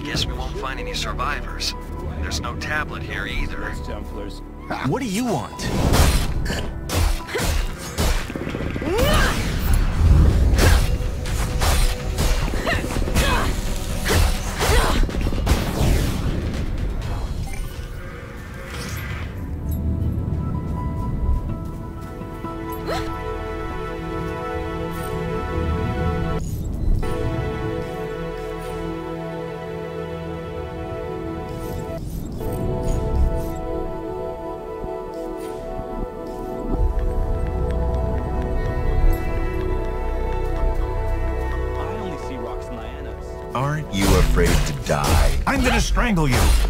I guess we won't find any survivors. There's no tablet here either. Templars. What do you want? I die? I'm gonna strangle you.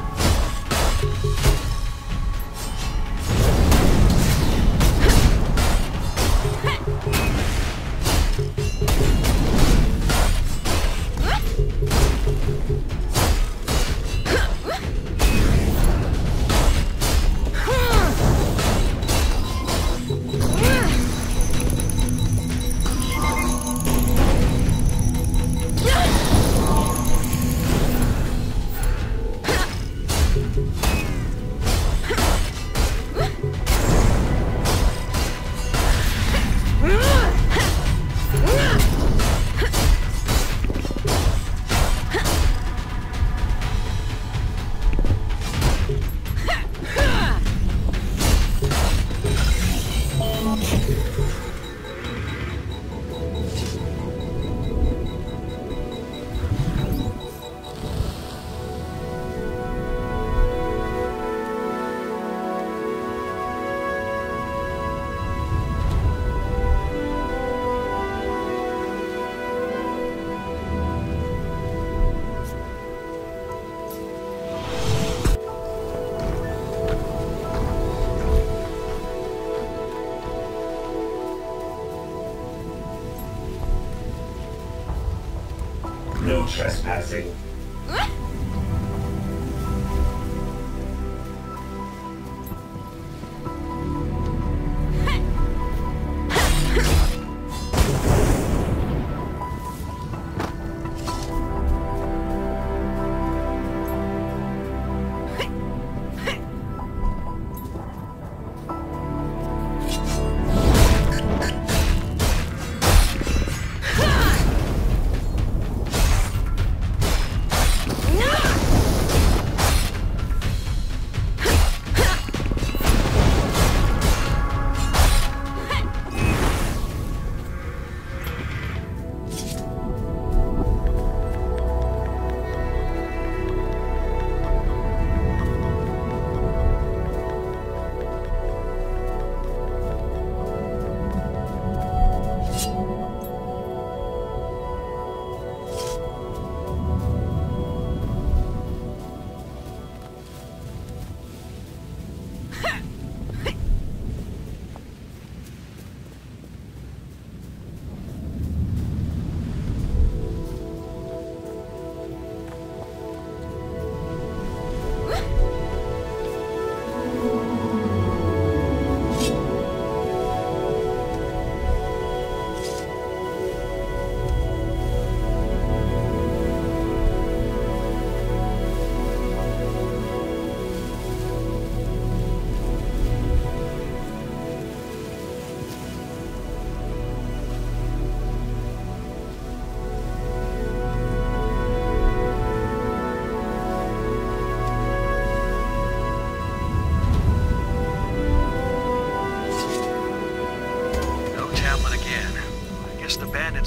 trespassing.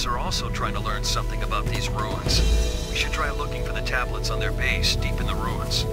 Are also trying to learn something about these ruins. We should try looking for the tablets on their base deep in the ruins.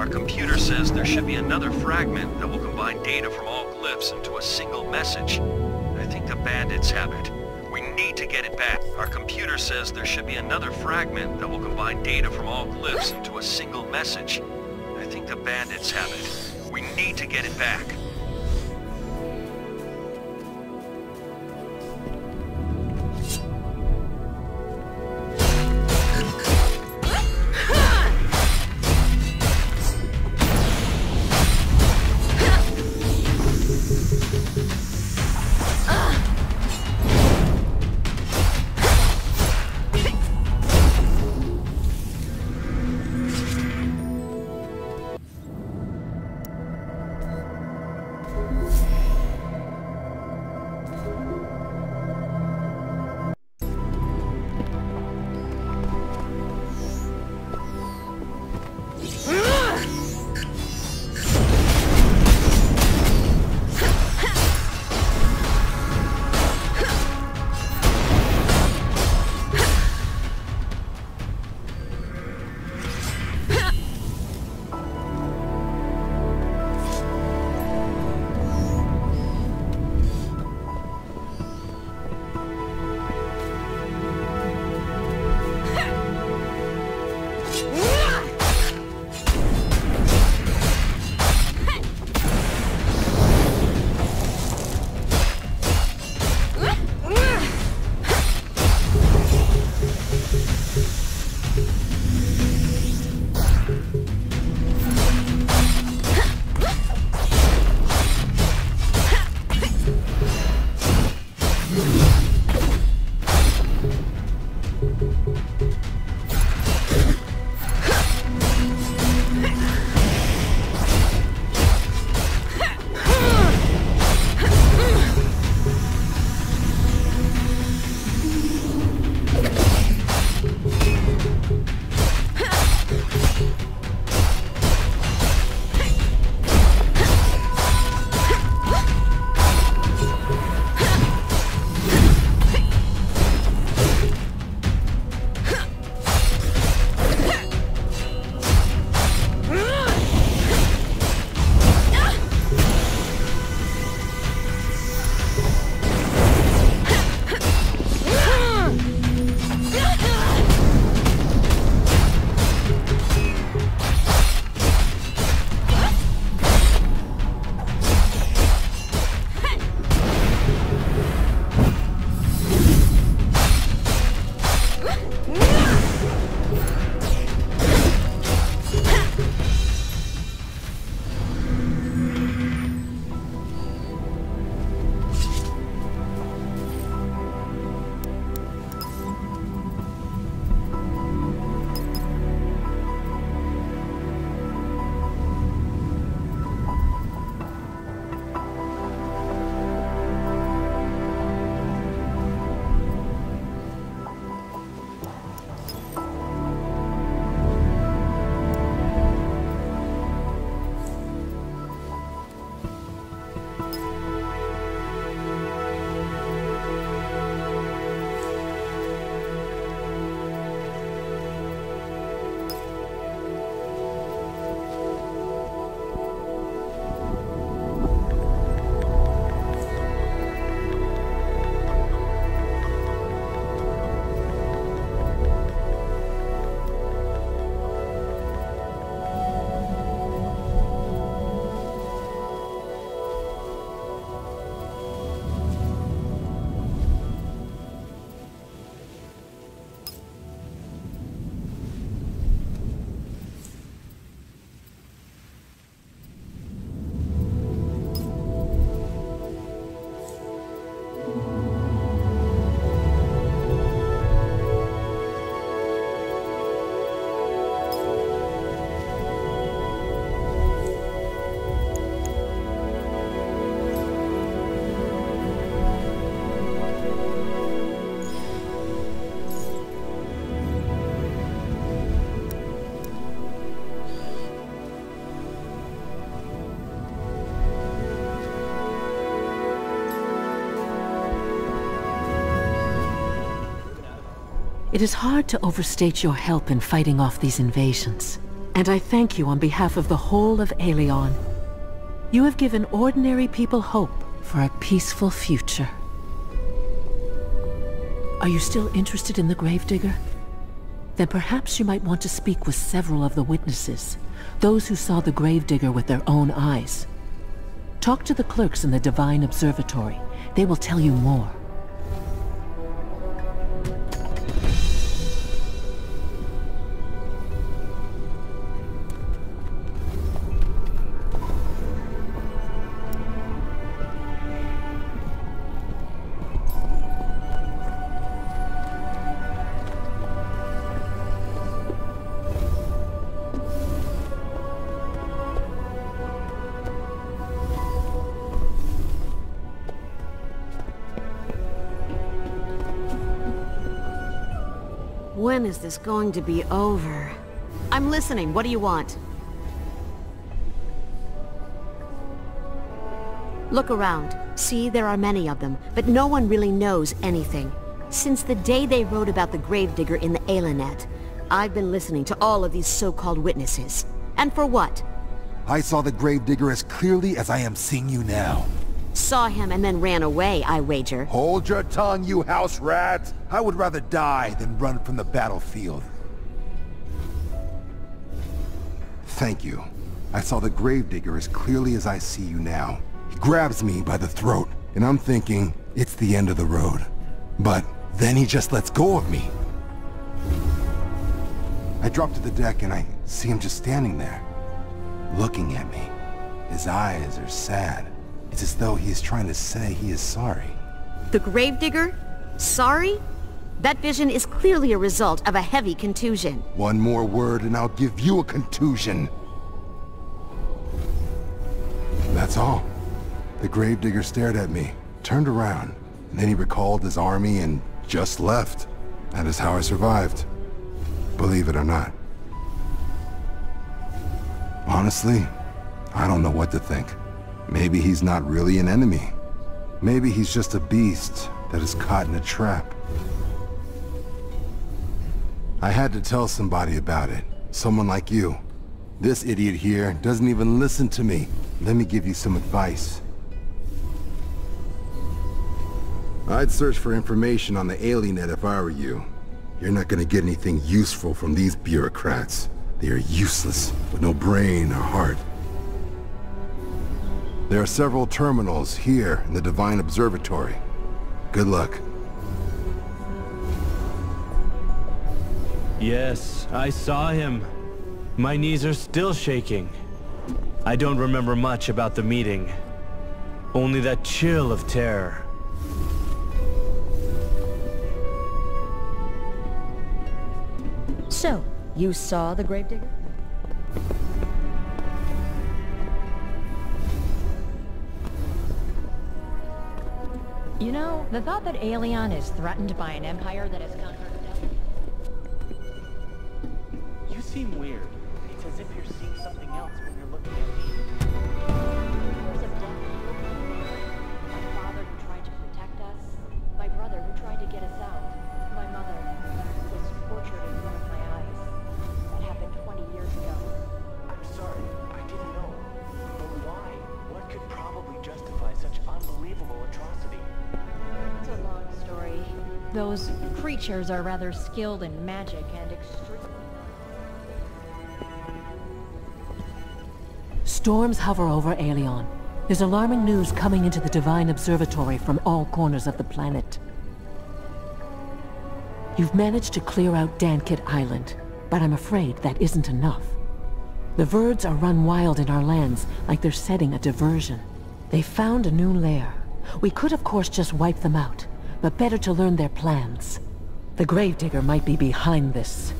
Our computer says there should be another fragment that will combine data from all glyphs into a single message. I think the bandits have it. We need to get it back. Our computer says there should be another fragment that will combine data from all glyphs into a single message. I think the bandits have it. We need to get it back. It is hard to overstate your help in fighting off these invasions. And I thank you on behalf of the whole of Aelion. You have given ordinary people hope for a peaceful future. Are you still interested in the Gravedigger? Then perhaps you might want to speak with several of the witnesses, those who saw the Gravedigger with their own eyes. Talk to the clerks in the Divine Observatory. They will tell you more. When is this going to be over? I'm listening. What do you want? Look around. See, there are many of them, but no one really knows anything. Since the day they wrote about the Gravedigger in the Aelinet, I've been listening to all of these so-called witnesses. And for what? I saw the Gravedigger as clearly as I am seeing you now. Saw him and then ran away, I wager. Hold your tongue, you house rat! I would rather die than run from the battlefield. Thank you. I saw the Gravedigger as clearly as I see you now. He grabs me by the throat, and I'm thinking, it's the end of the road. But then he just lets go of me. I drop to the deck and I see him just standing there, looking at me. His eyes are sad. It's as though he is trying to say he is sorry. The Gravedigger? Sorry? That vision is clearly a result of a heavy contusion. One more word and I'll give you a contusion. That's all. The Gravedigger stared at me, turned around, and then he recalled his army and just left. That is how I survived. Believe it or not. Honestly, I don't know what to think. Maybe he's not really an enemy. Maybe he's just a beast that is caught in a trap. I had to tell somebody about it. Someone like you. This idiot here doesn't even listen to me. Let me give you some advice. I'd search for information on the Aelinet if I were you. You're not gonna get anything useful from these bureaucrats. They are useless, with no brain or heart. There are several terminals here in the Divine Observatory. Good luck. Yes, I saw him. My knees are still shaking. I don't remember much about the meeting. Only that chill of terror. So, you saw the Gravedigger? The thought that Aelion is threatened by an empire that has conquered... Those creatures are rather skilled in magic and extremely... Storms hover over Aelion. There's alarming news coming into the Divine Observatory from all corners of the planet. You've managed to clear out Dankit Island, but I'm afraid that isn't enough. The Verds are run wild in our lands, like they're setting a diversion. They found a new lair. We could of course just wipe them out, but better to learn their plans. The Gravedigger might be behind this.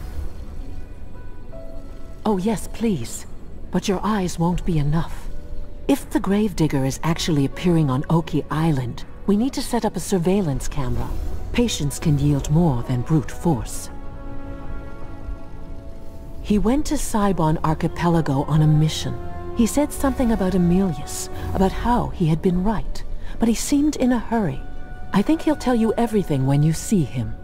Oh yes, please. But your eyes won't be enough. If the Gravedigger is actually appearing on Oki Island, we need to set up a surveillance camera. Patience can yield more than brute force. He went to Cybon Archipelago on a mission. He said something about Emilius, about how he had been right, but he seemed in a hurry. I think he'll tell you everything when you see him.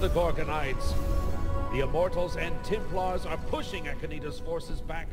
The Gorgonites. The Immortals and Templars are pushing Akanita's forces back